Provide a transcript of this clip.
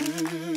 Mm.